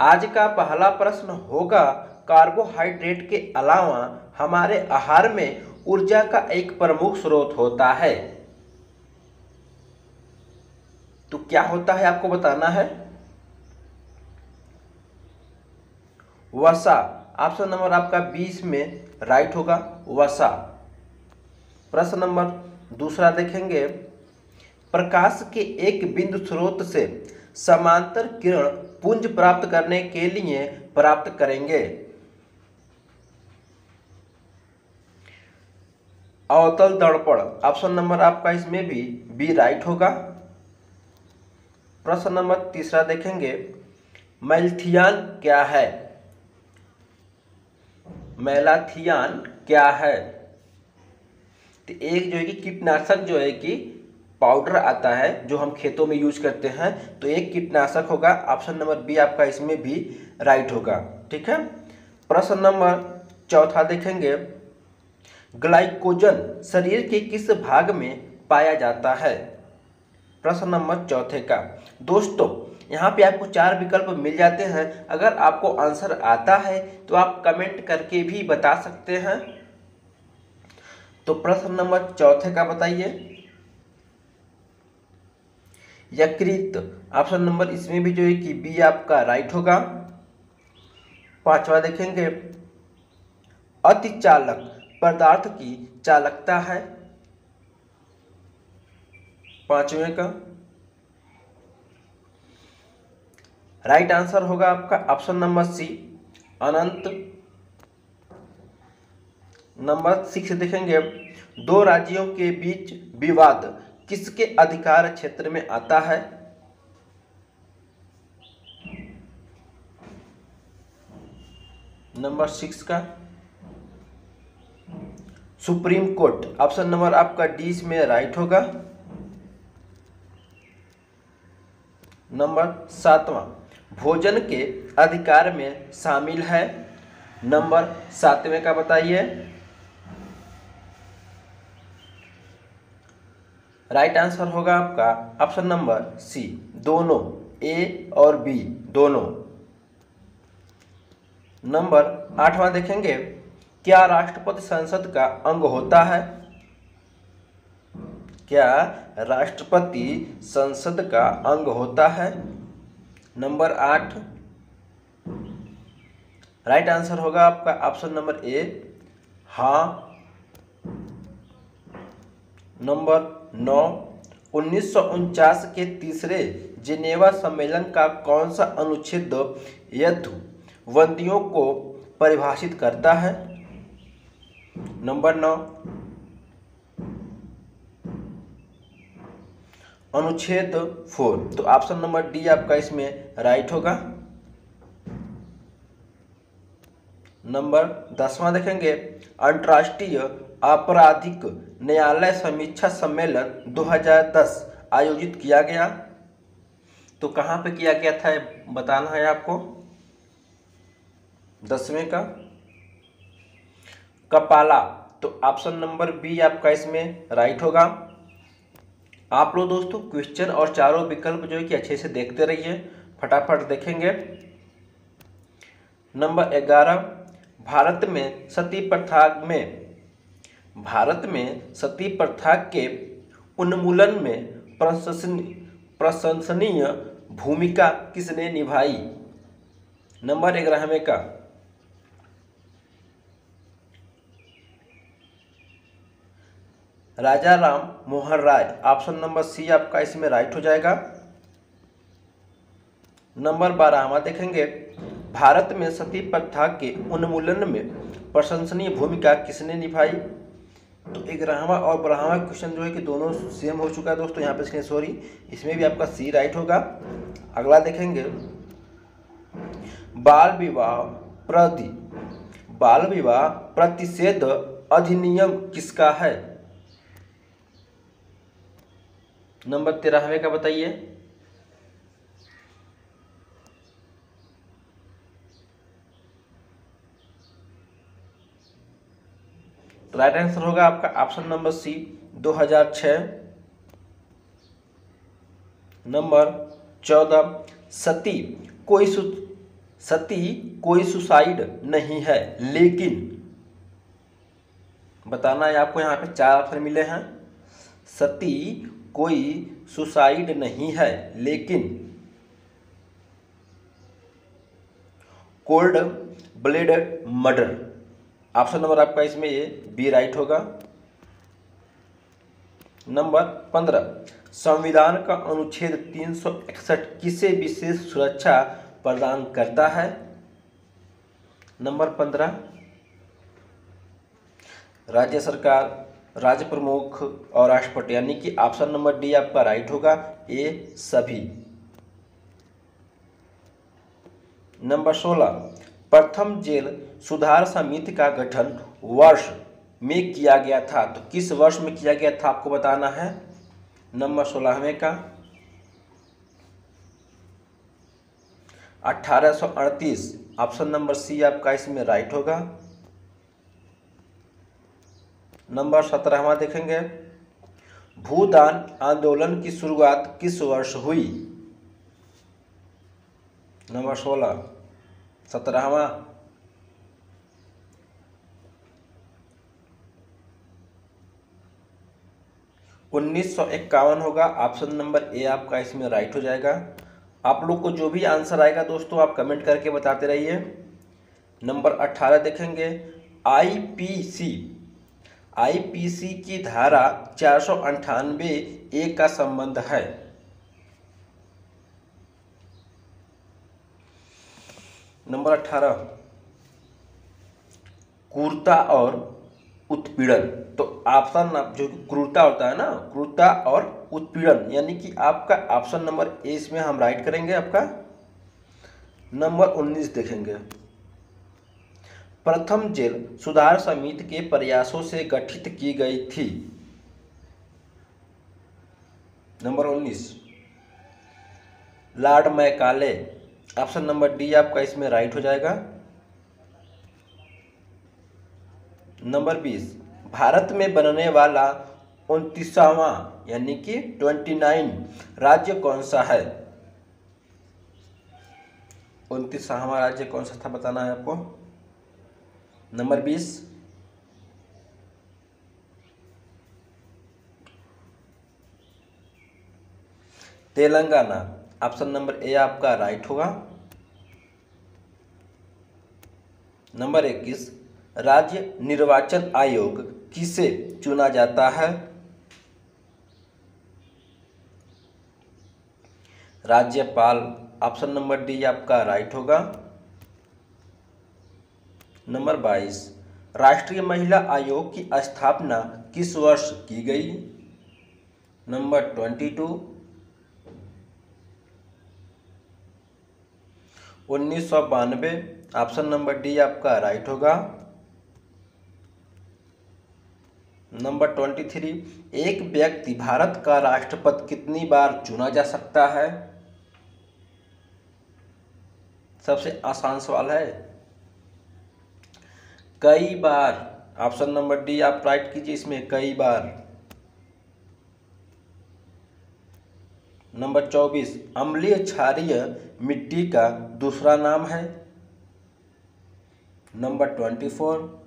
आज का पहला प्रश्न होगा, कार्बोहाइड्रेट के अलावा हमारे आहार में ऊर्जा का एक प्रमुख स्रोत होता है। तो क्या होता है आपको बताना है? वसा ऑप्शन नंबर आपका 20 में राइट होगा, वसा। प्रश्न नंबर दूसरा देखेंगे। प्रकाश के एक बिंदु स्रोत से समांतर किरण पुंज प्राप्त करने के लिए प्राप्त करेंगे। अवतल दर्पण ऑप्शन नंबर आपका इसमें भी बी राइट होगा। प्रश्न नंबर तीसरा देखेंगे। मैलथियान क्या है? मैलाथियान क्या है? तो एक जो है कि कीटनाशक जो है कि पाउडर आता है, जो हम खेतों में यूज़ करते हैं तो एक कीटनाशक होगा, ऑप्शन नंबर बी आपका इसमें भी राइट होगा, ठीक है? प्रश्न नंबर चौथा देखेंगे। ग्लाइकोजन शरीर के किस भाग में पाया जाता है? प्रश्न नंबर चौथे का। दोस्तों, यहाँ पे आपको चार विकल्प मिल जाते हैं। अगर आपको आंसर आता है तो आप कमेंट करके भी बता सकते हैं। तो प्रश्न नंबर चौथे का बताइए। यकृत। ऑप्शन नंबर इसमें भी जो है कि बी आपका राइट होगा। पांचवा देखेंगे। अति चालक पदार्थ की चालकता है। पाँचवें का। राइट आंसर होगा आपका option number C Anant. Number six देखेंगे। दो राज्यों के बीच विवाद। किसके अधिकार क्षेत्र में आता है? नंबर सिक्स का। सुप्रीम कोर्ट, ऑप्शन नंबर आपका डी में राइट होगा। नंबर सातवां, भोजन के अधिकार में शामिल है। नंबर सातवें का बताइए। राइट आंसर होगा आपका ऑप्शन नंबर सी दोनों ए और बी दोनों। नंबर आठवां देखेंगे। क्या राष्ट्रपति संसद का अंग होता है? क्या राष्ट्रपति संसद का अंग होता है? नंबर आठ। राइट आंसर होगा आपका ऑप्शन नंबर ए हाँ नंबर नौ, उन्नीस के तीसरे जिनेवा सम्मेलन का कौन सा अनुच्छेद युद्ध बंदियों को परिभाषित करता है? नंबर नौ, अनुच्छेद फोर। तो ऑप्शन नंबर डी आपका इसमें राइट होगा। नंबर दसवां देखेंगे, अंतर्राष्ट्रीय आपराधिक न्यायालय समीक्षा सम्मेलन 2010 आयोजित किया गया। तो कहाँ पे किया गया था बताना है आपको? दसवें का। कपाला तो ऑप्शन नंबर बी आपका इसमें राइट होगा। आप लोग दोस्तों क्वेश्चन और चारों विकल्प जो है कि अच्छे से देखते रहिए, फटाफट देखेंगे। नंबर ग्यारह, भारत में सती प्रथा में भारत में सती प्रथा के उन्मूलन में प्रशंसनीय भूमिका किसने निभाई? नंबर ग्यारहवें का। Raja Ram Mohan Roy option number C आपका इसमें राइट हो जाएगा। नंबर बारह हम देखेंगे। भारत में सती प्रथा के उन्मूलन में प्रशंसनीय भूमिका किसने निभाई? तो ग्यारहवा और बारहवा क्वेश्चन जो है कि दोनों सेम हो चुका है दोस्तों, यहाँ पे इसके सॉरी इसमें भी आपका सी राइट होगा। अगला देखेंगे। बाल विवाह प्रति, बाल विवाह प्रतिषेध अधिनियम किसका है? नंबर तेरहवें का बताइए। राइट आंसर होगा आपका ऑप्शन नंबर सी 2006 नंबर चौदह, सती। कोई सु, सती कोई सुसाइड नहीं है, लेकिन बताना है आपको यहाँ पे चार ऑप्शन मिले हैं। सती कोई सुसाइड नहीं है, लेकिन cold blooded murder option number आपका इसमें ये बी राइट होगा। नंबर पंद्रह, संविधान का अनुच्छेद तीन सौ इकसठ किसे विशेष सुरक्षा प्रदान करता है? नंबर पंद्रह, राज्य सरकार, राज्य प्रमुख और राष्ट्रपति, यानी कि ऑप्शन नंबर डी आपका राइट होगा, ए सभी। नंबर सोलह प्रथम जेल सुधार समिति का गठन वर्ष में किया गया था। तो किस वर्ष में किया गया था आपको बताना है? नंबर सोलहवें का। 1838 ऑप्शन नंबर सी आपका इसमें राइट होगा। नंबर सत्रहवा देखेंगे। भूदान आंदोलन की शुरुआत किस वर्ष हुई? नंबर सोलह। सत्रहवा। उन्नीस सौ इक्यावन होगा ऑप्शन नंबर ए आपका इसमें राइट हो जाएगा। आप लोग को जो भी आंसर आएगा दोस्तों, आप कमेंट करके बताते रहिए। नंबर अट्ठारह देखेंगे। आईपीसी आईपीसी की धारा चार सौ अंठानवे ए का संबंध है। नंबर अठारह। क्रूरता और उत्पीड़न। तो ऑप्शन जो क्रूरता होता है ना, क्रूरता और उत्पीड़न, यानी कि आपका ऑप्शन नंबर ए इसमें हम राइट करेंगे आपका। नंबर उन्नीस देखेंगे। प्रथम जेल सुधार समिति के प्रयासों से गठित की गई थी। नंबर उन्नीस। Lord Macaulay option number D आपका इसमें राइट हो जाएगा। नंबर बीस, भारत में बनने वाला उनतीसवा, यानी कि ट्वेंटी नाइन राज्य कौन सा है? उनतीसवा राज्य कौन सा था बताना है आपको? नंबर बीस, तेलंगाना। ऑप्शन नंबर ए आपका राइट होगा। नंबर इक्कीस, राज्य निर्वाचन आयोग किसे चुना जाता है? राज्यपाल, ऑप्शन नंबर डी आपका राइट होगा। नंबर बाईस, राष्ट्रीय महिला आयोग की स्थापना किस वर्ष की गई? नंबर ट्वेंटी टू उन्नीस सौ बानवे ऑप्शन नंबर डी आपका राइट होगा। नंबर ट्वेंटी थ्री एक व्यक्ति भारत का राष्ट्रपति कितनी बार चुना जा सकता है? सबसे आसान सवाल है। कई बार ऑप्शन नंबर डी आप राइट कीजिए इसमें, कई बार। नंबर चौबीस, अम्लीय क्षारीय मिट्टी का दूसरा नाम है। Number twenty four,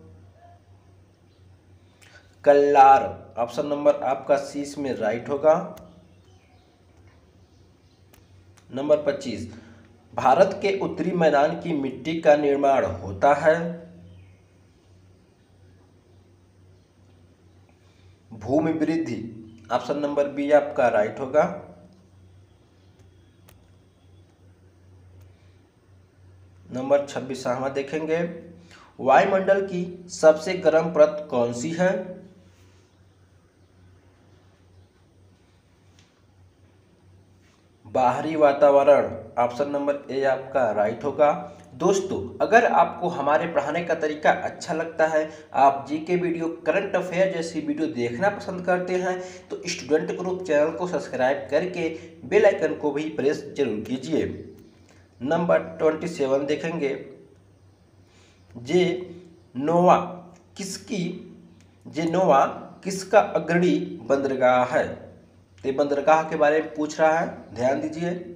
Kallar, option number आपका सी में राइट होगा। नंबर पच्चीस, भारत के उत्तरी मैदान की मिट्टी का निर्माण होता है। भूमि वृद्धि, ऑप्शन नंबर बी आपका राइट होगा। नंबर छब्बीसवा देखेंगे। वायुमंडल की सबसे गर्म परत कौन सी है? बाहरी वातावरण, ऑप्शन नंबर ए आपका राइट होगा। दोस्तों, अगर आपको हमारे पढ़ाने का तरीका अच्छा लगता है, आप G K video, current affair जैसी वीडियो देखना पसंद करते हैं तो स्टूडेंट ग्रुप चैनल को सब्सक्राइब करके बेल आइकन को भी प्रेस ज़रूर कीजिए। नंबर ट्वेंटी सेवन देखेंगे। जे नोवा किसकी, जे नोवा किसका अग्रणी बंदरगाह है? तो बंदरगाह के बारे में पूछ रहा है, ध्यान दीजिए।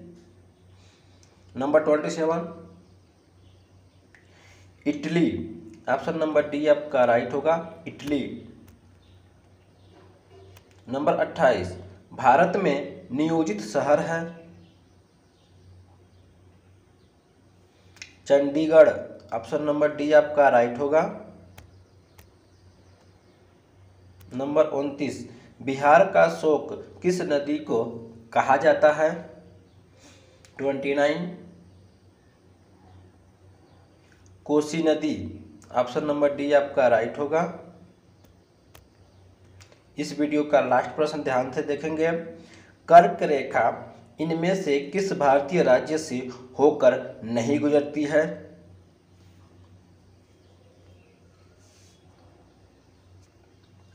Number twenty seven. Italy, option number D आपका राइट होगा, इटली। नंबर अट्ठाईस, भारत में नियोजित शहर है? चंडीगढ़। ऑप्शन नंबर डी आपका राइट होगा। नंबर उनतीस, बिहार का शोक किस नदी को कहा जाता है? ट्वेंटी नाइन, कोसी नदी। ऑप्शन नंबर डी आपका राइट होगा। इस वीडियो का लास्ट प्रश्न ध्यान से देखेंगे। कर्क रेखा इनमें से किस भारतीय राज्य से होकर नहीं गुजरती है?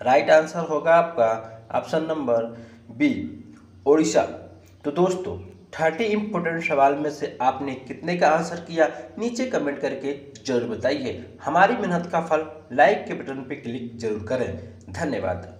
राइट आंसर होगा आपका ऑप्शन नंबर बी ओडिशा। तो दोस्तों थर्टी इंपोर्टेंट सवाल में से आपने कितने का आंसर किया? नीचे कमेंट करके ज़रूर बताइए। हमारी मेहनत का फल लाइक के बटन पर क्लिक ज़रूर करें। धन्यवाद।